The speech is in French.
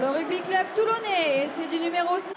le rugby club toulonnais, c'est du numéro 6.